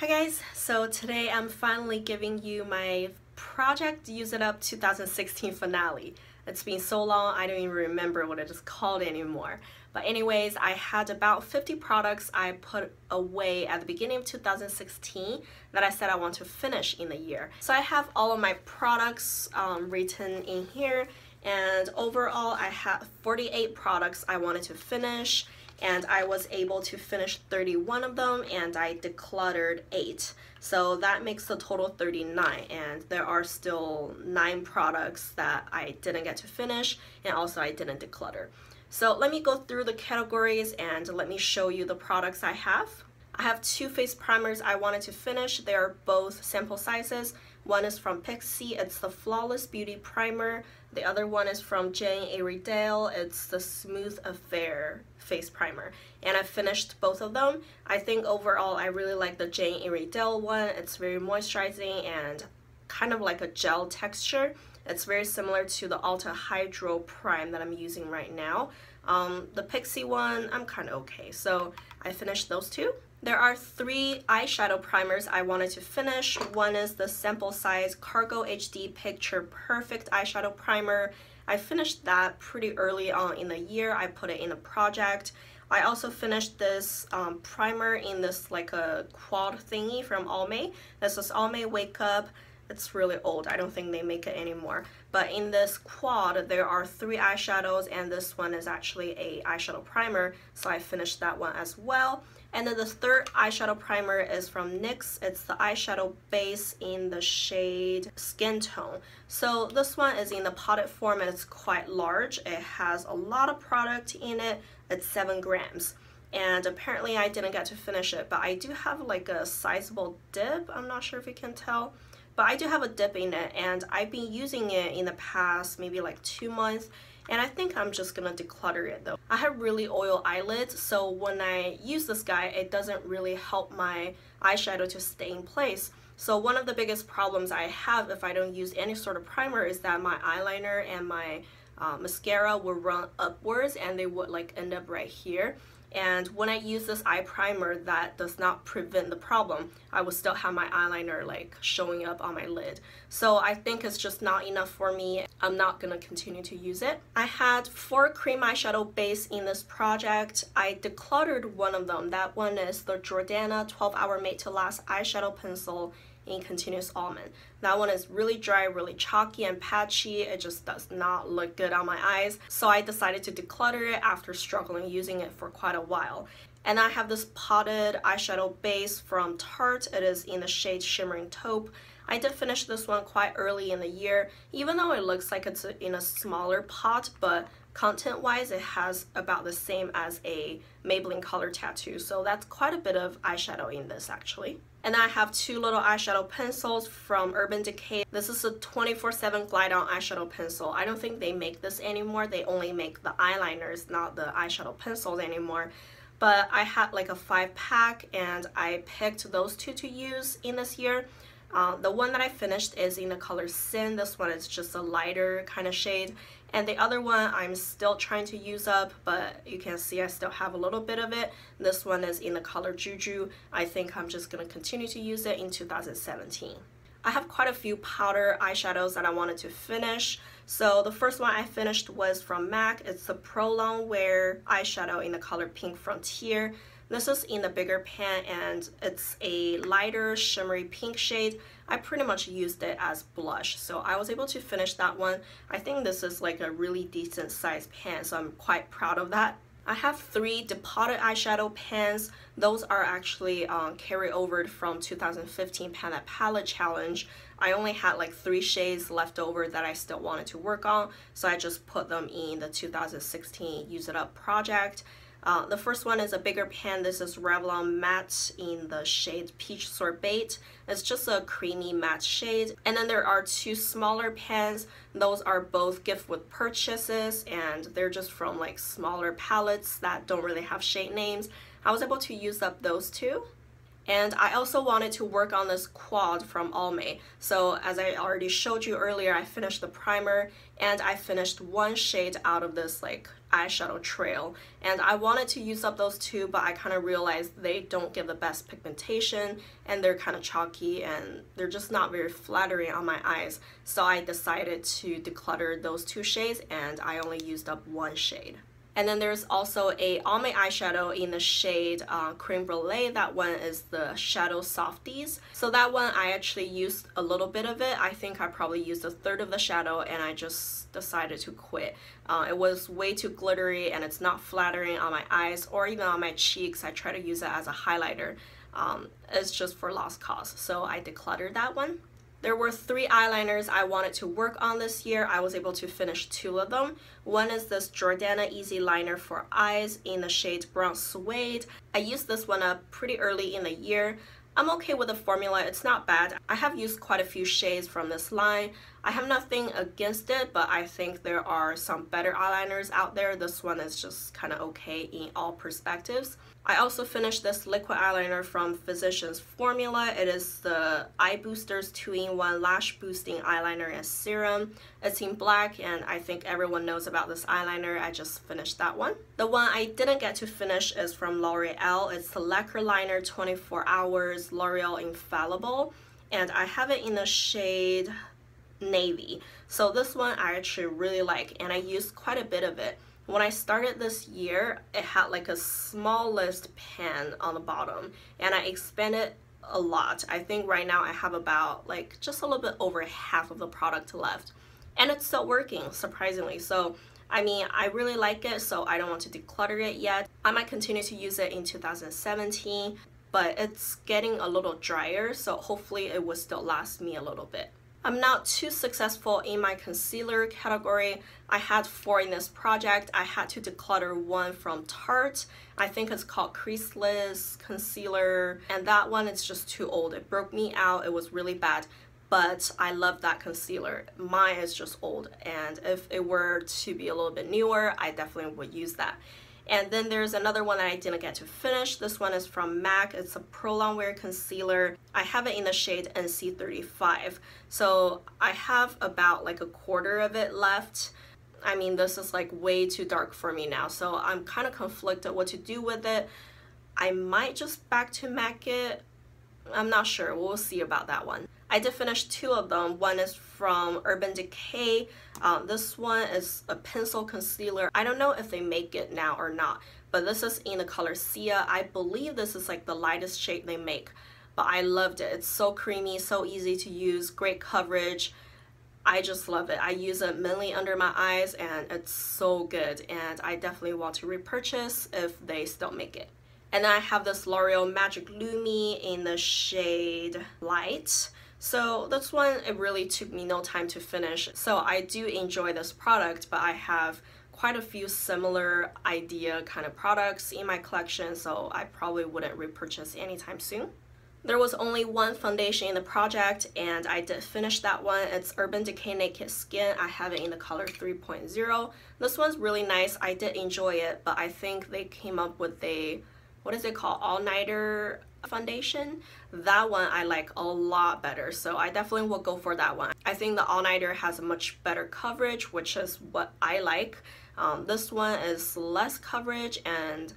Hi guys, so today I'm finally giving you my Project Use It Up 2016 finale. It's been so long I don't even remember what it is called anymore. But anyways, I had about 50 products I put away at the beginning of 2016 that I said I want to finish in the year. So I have all of my products um, written in here and overall I have 48 products I wanted to finish and I was able to finish 31 of them and I decluttered 8. So that makes the total 39 and there are still 9 products that I didn't get to finish and also I didn't declutter. So let me go through the categories and let me show you the products I have. I have two face primers I wanted to finish. They are both sample sizes. One is from Pixi, it's the Flawless Beauty Primer. The other one is from Jane Iredale, it's the Smooth Affair face primer and I finished both of them. I think overall I really like the Jane Iredale one. It's very moisturizing and kind of like a gel texture. It's very similar to the Ulta Hydro Prime that I'm using right now. Um, the Pixi one, I'm kind of okay. So I finished those two. There are three eyeshadow primers I wanted to finish. One is the sample size Cargo HD Picture Perfect Eyeshadow Primer. I finished that pretty early on in the year. I put it in a project. I also finished this um, primer in this like a quad thingy from Almay. This is Almay Wake Up. It's really old. I don't think they make it anymore. But in this quad, there are three eyeshadows and this one is actually a eyeshadow primer. So I finished that one as well. And then the third eyeshadow primer is from NYX. It's the eyeshadow base in the shade Skin Tone. So this one is in the potted form and it's quite large. It has a lot of product in it. It's 7 grams. And apparently I didn't get to finish it, but I do have like a sizable dip. I'm not sure if you can tell. But I do have a dip in it and I've been using it in the past maybe like two months and I think I'm just gonna declutter it though. I have really oil eyelids so when I use this guy it doesn't really help my eyeshadow to stay in place. So one of the biggest problems I have if I don't use any sort of primer is that my eyeliner and my uh, mascara will run upwards and they would like end up right here. And when I use this eye primer that does not prevent the problem. I will still have my eyeliner like showing up on my lid. So I think it's just not enough for me. I'm not gonna continue to use it. I had four cream eyeshadow base in this project. I decluttered one of them. That one is the Jordana 12 hour made to last eyeshadow pencil in Continuous Almond. That one is really dry, really chalky and patchy. It just does not look good on my eyes. So I decided to declutter it after struggling using it for quite a while. And I have this potted eyeshadow base from Tarte. It is in the shade Shimmering Taupe. I did finish this one quite early in the year, even though it looks like it's in a smaller pot, but content-wise it has about the same as a Maybelline Color Tattoo, so that's quite a bit of eyeshadow in this actually. And I have two little eyeshadow pencils from Urban Decay. This is a 24-7 Glide On eyeshadow pencil. I don't think they make this anymore. They only make the eyeliners, not the eyeshadow pencils anymore. But I had like a five pack and I picked those two to use in this year. Uh, the one that I finished is in the color Sin. This one is just a lighter kind of shade. And the other one I'm still trying to use up, but you can see I still have a little bit of it. This one is in the color Juju. I think I'm just going to continue to use it in 2017. I have quite a few powder eyeshadows that I wanted to finish. So the first one I finished was from MAC. It's the Pro Longwear eyeshadow in the color Pink Frontier. This is in the bigger pan and it's a lighter shimmery pink shade. I pretty much used it as blush so I was able to finish that one. I think this is like a really decent sized pan so I'm quite proud of that. I have three depotted eyeshadow pans. Those are actually um, carry over from 2015 Pan That Palette Challenge. I only had like three shades left over that I still wanted to work on, so I just put them in the 2016 Use It Up project. Uh, the first one is a bigger pan. This is Revlon Matte in the shade Peach Sorbet. It's just a creamy matte shade. And then there are two smaller pans. Those are both gift with purchases and they're just from like smaller palettes that don't really have shade names. I was able to use up those two. And I also wanted to work on this quad from Almay. So as I already showed you earlier, I finished the primer and I finished one shade out of this like eyeshadow trail. And I wanted to use up those two, but I kind of realized they don't give the best pigmentation and they're kind of chalky and they're just not very flattering on my eyes. So I decided to declutter those two shades and I only used up one shade. And then there's also a Almay eyeshadow in the shade uh, Cream Brulee. That one is the Shadow Softies. So that one I actually used a little bit of it. I think I probably used a third of the shadow and I just decided to quit. Uh, it was way too glittery and it's not flattering on my eyes or even on my cheeks. I try to use it as a highlighter. Um, it's just for lost cause. So I decluttered that one. There were three eyeliners I wanted to work on this year. I was able to finish two of them. One is this Jordana Easy Liner for Eyes in the shade Brown Suede. I used this one up pretty early in the year. I'm okay with the formula, it's not bad. I have used quite a few shades from this line. I have nothing against it, but I think there are some better eyeliners out there. This one is just kind of okay in all perspectives. I also finished this liquid eyeliner from Physicians Formula. It is the Eye Boosters 2-in-1 Lash Boosting Eyeliner and Serum. It's in black and I think everyone knows about this eyeliner. I just finished that one. The one I didn't get to finish is from L'Oreal. It's the Lacquer Liner 24 Hours L'Oreal Infallible. And I have it in the shade Navy. So this one I actually really like and I used quite a bit of it. When I started this year, it had like a smallest pen on the bottom and I expanded a lot. I think right now I have about like just a little bit over half of the product left. And it's still working, surprisingly. So, I mean, I really like it, so I don't want to declutter it yet. I might continue to use it in 2017, but it's getting a little drier, so hopefully it will still last me a little bit. I'm not too successful in my concealer category. I had four in this project. I had to declutter one from Tarte. I think it's called Creaseless Concealer. And that one is just too old. It broke me out. It was really bad. But I love that concealer. Mine is just old. And if it were to be a little bit newer, I definitely would use that. And then there's another one that I didn't get to finish. This one is from MAC. It's a Pro Longwear Concealer. I have it in the shade NC35. So I have about like a quarter of it left. I mean, this is like way too dark for me now. So I'm kind of conflicted what to do with it. I might just back to MAC it. I'm not sure. We'll see about that one. I did finish two of them. One is from Urban Decay. Uh, this one is a pencil concealer. I don't know if they make it now or not, but this is in the color Sia. I believe this is like the lightest shade they make, but I loved it. It's so creamy, so easy to use, great coverage. I just love it. I use it mainly under my eyes and it's so good and I definitely want to repurchase if they still make it. And then I have this L'Oreal Magic Lumi in the shade Light. So this one, it really took me no time to finish. So I do enjoy this product, but I have quite a few similar idea kind of products in my collection, so I probably wouldn't repurchase anytime soon. There was only one foundation in the project and I did finish that one. It's Urban Decay Naked Skin. I have it in the color 3.0. This one's really nice. I did enjoy it, but I think they came up with a, what is it called, all-nighter foundation that one I like a lot better. So I definitely will go for that one. I think the all-nighter has a much better coverage which is what I like. Um, this one is less coverage and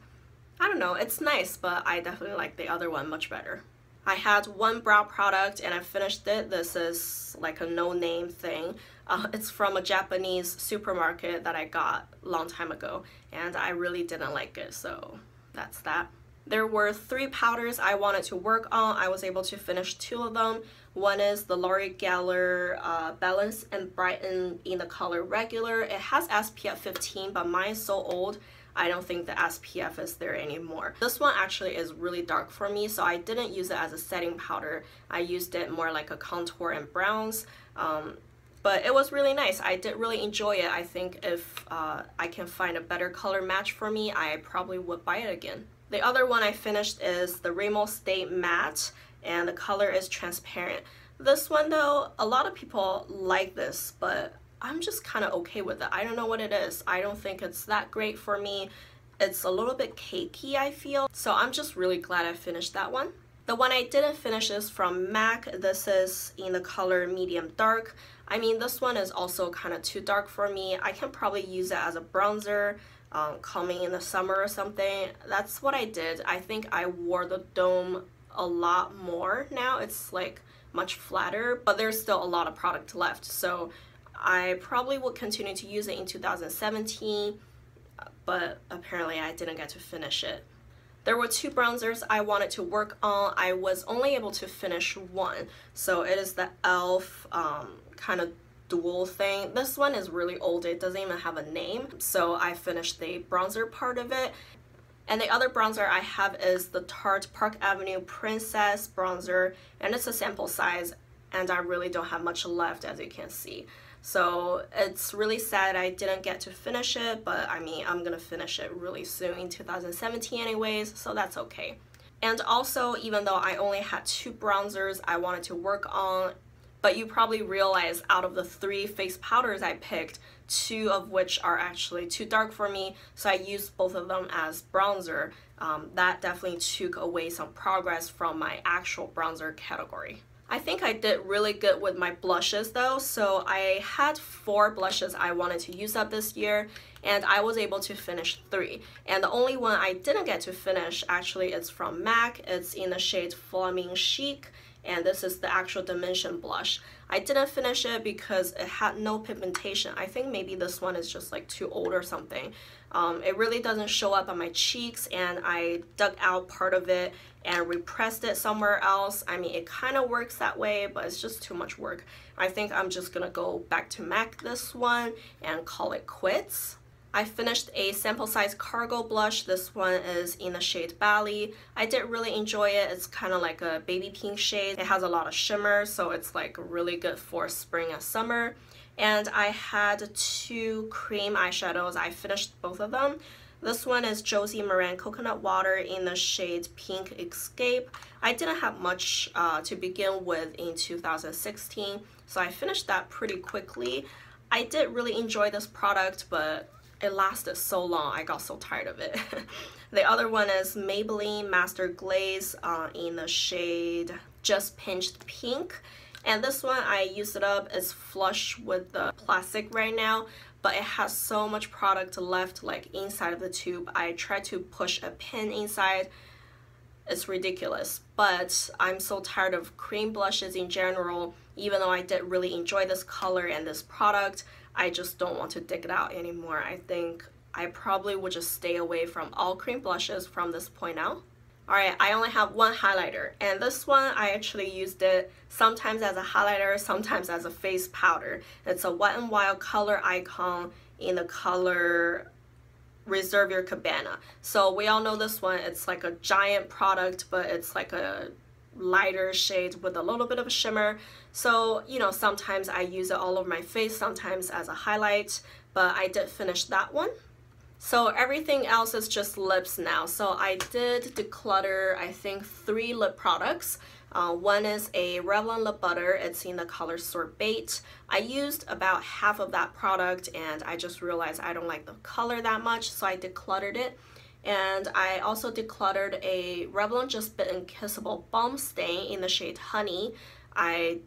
I don't know it's nice but I definitely like the other one much better. I had one brow product and I finished it. This is like a no-name thing. Uh, it's from a Japanese supermarket that I got a long time ago and I really didn't like it so that's that there were three powders I wanted to work on. I was able to finish two of them. One is the L'Oreal Geller uh, Balance and Brighten in the color Regular. It has SPF 15, but mine is so old, I don't think the SPF is there anymore. This one actually is really dark for me, so I didn't use it as a setting powder. I used it more like a contour and browns. Um, but it was really nice. I did really enjoy it. I think if uh, I can find a better color match for me, I probably would buy it again. The other one I finished is the Rimmel Stay Matte and the color is transparent. This one though, a lot of people like this, but I'm just kind of okay with it. I don't know what it is. I don't think it's that great for me. It's a little bit cakey, I feel. So I'm just really glad I finished that one. The one I didn't finish is from MAC. This is in the color medium dark. I mean, this one is also kind of too dark for me. I can probably use it as a bronzer um, coming in the summer or something. That's what I did. I think I wore the dome a lot more now. It's like much flatter, but there's still a lot of product left. So I probably will continue to use it in 2017, but apparently I didn't get to finish it. There were two bronzers I wanted to work on. I was only able to finish one. So it is the e.l.f. Um, kind of dual thing. This one is really old. It doesn't even have a name. So I finished the bronzer part of it. And the other bronzer I have is the Tarte Park Avenue Princess bronzer. And it's a sample size. And I really don't have much left as you can see. So it's really sad I didn't get to finish it, but I mean, I'm gonna finish it really soon in 2017 anyways, so that's okay. And also, even though I only had two bronzers I wanted to work on, but you probably realize out of the three face powders I picked, two of which are actually too dark for me, so I used both of them as bronzer. Um, that definitely took away some progress from my actual bronzer category. I think I did really good with my blushes though. So I had four blushes I wanted to use up this year and I was able to finish three. And the only one I didn't get to finish actually is from MAC. It's in the shade Flaming Chic and this is the actual Dimension blush. I didn't finish it because it had no pigmentation. I think maybe this one is just like too old or something. Um, it really doesn't show up on my cheeks and I dug out part of it and repressed it somewhere else. I mean, it kind of works that way, but it's just too much work. I think I'm just gonna go back to MAC this one and call it quits. I finished a sample size cargo blush. This one is in the shade Bali. I did really enjoy it. It's kind of like a baby pink shade. It has a lot of shimmer, so it's like really good for spring and summer. And I had two cream eyeshadows. I finished both of them. This one is Josie Maran Coconut Water in the shade Pink Escape. I didn't have much uh, to begin with in 2016, so I finished that pretty quickly. I did really enjoy this product, but it lasted so long, I got so tired of it. the other one is Maybelline Master Glaze uh, in the shade Just Pinched Pink. And this one, I used it up. It's flush with the plastic right now, but it has so much product left like inside of the tube. I tried to push a pin inside. It's ridiculous, but I'm so tired of cream blushes in general. Even though I did really enjoy this color and this product, I just don't want to dig it out anymore. I think I probably would just stay away from all cream blushes from this point out. Alright, I only have one highlighter and this one I actually used it sometimes as a highlighter, sometimes as a face powder. It's a Wet n Wild color icon in the color Reserve Your Cabana. So we all know this one, it's like a giant product but it's like a lighter shade with a little bit of a shimmer. So, you know, sometimes I use it all over my face, sometimes as a highlight, but I did finish that one. So everything else is just lips now. So I did declutter, I think, three lip products. Uh, one is a Revlon lip butter. It's in the color Sorbet. I used about half of that product and I just realized I don't like the color that much, so I decluttered it. And I also decluttered a Revlon Just Bitten Kissable Balm Stain in the shade Honey. I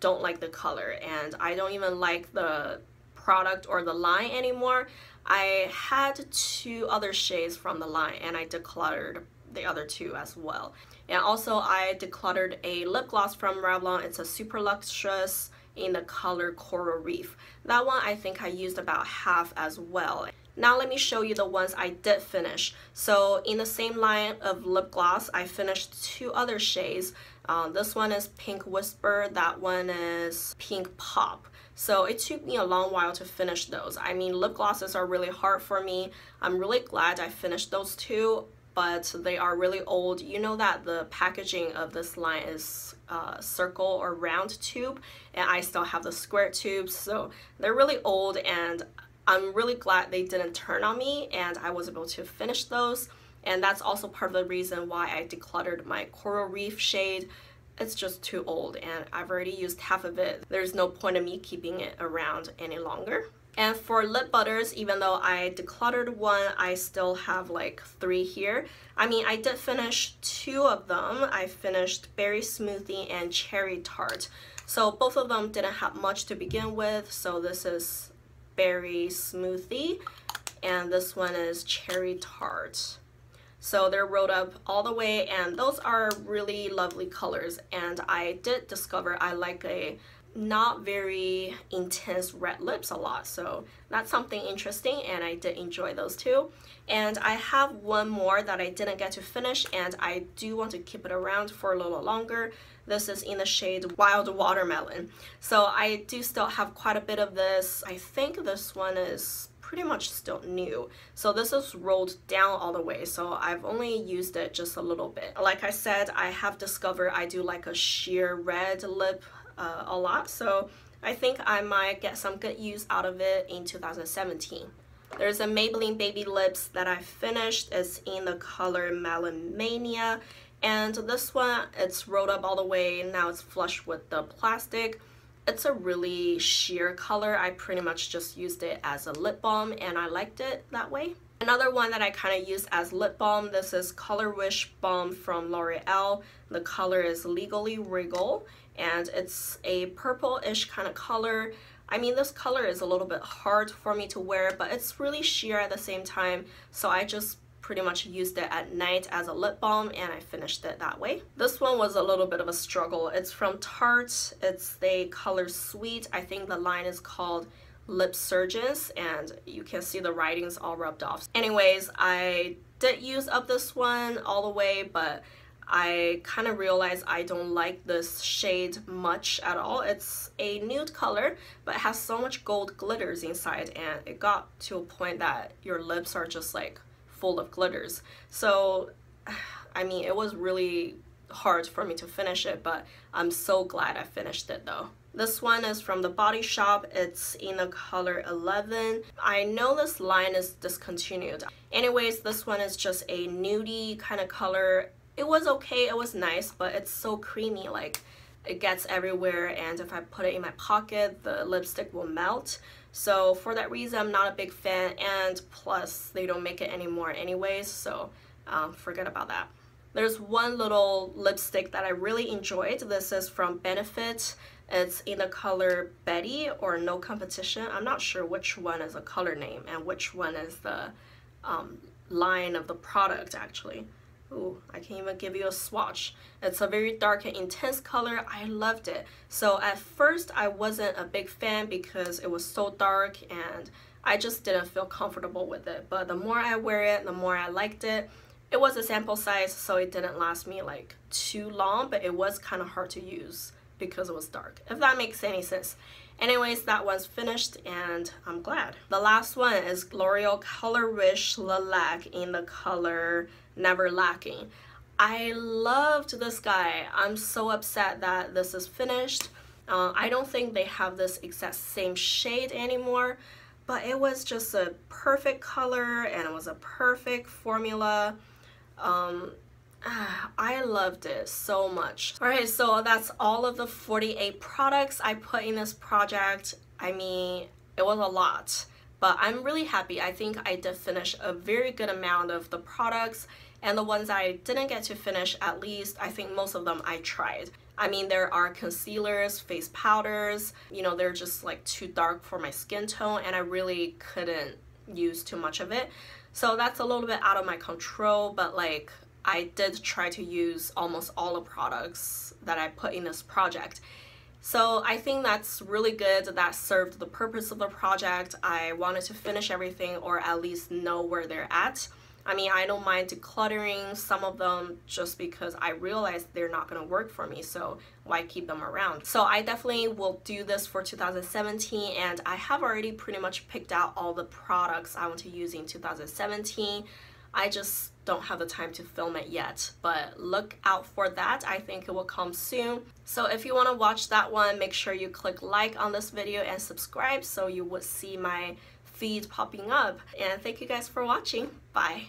don't like the color and I don't even like the product or the line anymore. I had two other shades from the line and I decluttered the other two as well. And also I decluttered a lip gloss from Revlon. It's a Super Lustrous in the color Coral Reef. That one I think I used about half as well. Now let me show you the ones I did finish. So in the same line of lip gloss, I finished two other shades. Uh, this one is Pink Whisper, that one is Pink Pop. So it took me a long while to finish those. I mean, lip glosses are really hard for me. I'm really glad I finished those two, but they are really old. You know that the packaging of this line is uh, circle or round tube, and I still have the square tubes, so they're really old, and I'm really glad they didn't turn on me, and I was able to finish those. And that's also part of the reason why I decluttered my Coral Reef shade it's just too old and I've already used half of it. There's no point in me keeping it around any longer. And for lip butters, even though I decluttered one, I still have like three here. I mean, I did finish two of them. I finished Berry Smoothie and Cherry Tart. So both of them didn't have much to begin with. So this is Berry Smoothie and this one is Cherry Tart. So they're rolled up all the way and those are really lovely colors and I did discover I like a not very intense red lips a lot so that's something interesting and I did enjoy those too and I have one more that I didn't get to finish and I do want to keep it around for a little longer. This is in the shade Wild Watermelon. So I do still have quite a bit of this. I think this one is pretty much still new. So this is rolled down all the way so I've only used it just a little bit. Like I said I have discovered I do like a sheer red lip uh, a lot so I think I might get some good use out of it in 2017. There's a Maybelline Baby Lips that I finished. It's in the color Melon Mania. And this one, it's rolled up all the way. Now it's flush with the plastic. It's a really sheer color. I pretty much just used it as a lip balm and I liked it that way. Another one that I kind of use as lip balm, this is Colour Riche Balm from L'Oreal. The color is Legally Regal and it's a purple-ish kind of color. I mean, this color is a little bit hard for me to wear, but it's really sheer at the same time, so I just pretty much used it at night as a lip balm and I finished it that way. This one was a little bit of a struggle. It's from Tarte. It's the color Sweet. I think the line is called LipSurgence and you can see the writings all rubbed off. Anyways, I did use up this one all the way, but I kind of realized I don't like this shade much at all. It's a nude color, but has so much gold glitters inside and it got to a point that your lips are just like full of glitters. So, I mean, it was really hard for me to finish it, but I'm so glad I finished it though. This one is from the Body Shop. It's in the color 11. I know this line is discontinued. Anyways, this one is just a nudie kind of color it was okay it was nice but it's so creamy like it gets everywhere and if I put it in my pocket the lipstick will melt. So for that reason I'm not a big fan and plus they don't make it anymore anyways so um, forget about that. There's one little lipstick that I really enjoyed. This is from Benefit. It's in the color Betty or No Competition. I'm not sure which one is a color name and which one is the um, line of the product actually Ooh, I can even give you a swatch. It's a very dark and intense color. I loved it. So at first I wasn't a big fan because it was so dark and I just didn't feel comfortable with it. But the more I wear it, the more I liked it. It was a sample size, so it didn't last me like too long, but it was kind of hard to use because it was dark, if that makes any sense. Anyways, that one's finished and I'm glad. The last one is L'Oreal Colour Riche Lilac in the color Never Lacking. I loved this guy. I'm so upset that this is finished. Uh, I don't think they have this exact same shade anymore, but it was just a perfect color and it was a perfect formula. Um, Ah, I loved it so much. Alright, so that's all of the 48 products I put in this project. I mean, it was a lot, but I'm really happy. I think I did finish a very good amount of the products and the ones I didn't get to finish, at least I think most of them I tried. I mean, there are concealers, face powders, you know, they're just like too dark for my skin tone and I really couldn't use too much of it. So that's a little bit out of my control, but like I did try to use almost all the products that I put in this project. So I think that's really good. That served the purpose of the project. I wanted to finish everything or at least know where they're at. I mean, I don't mind decluttering some of them just because I realize they're not going to work for me, so why keep them around? So I definitely will do this for 2017, and I have already pretty much picked out all the products I want to use in 2017. I just don't have the time to film it yet, but look out for that. I think it will come soon. So if you want to watch that one, make sure you click like on this video and subscribe so you would see my feed popping up. And thank you guys for watching. Bye.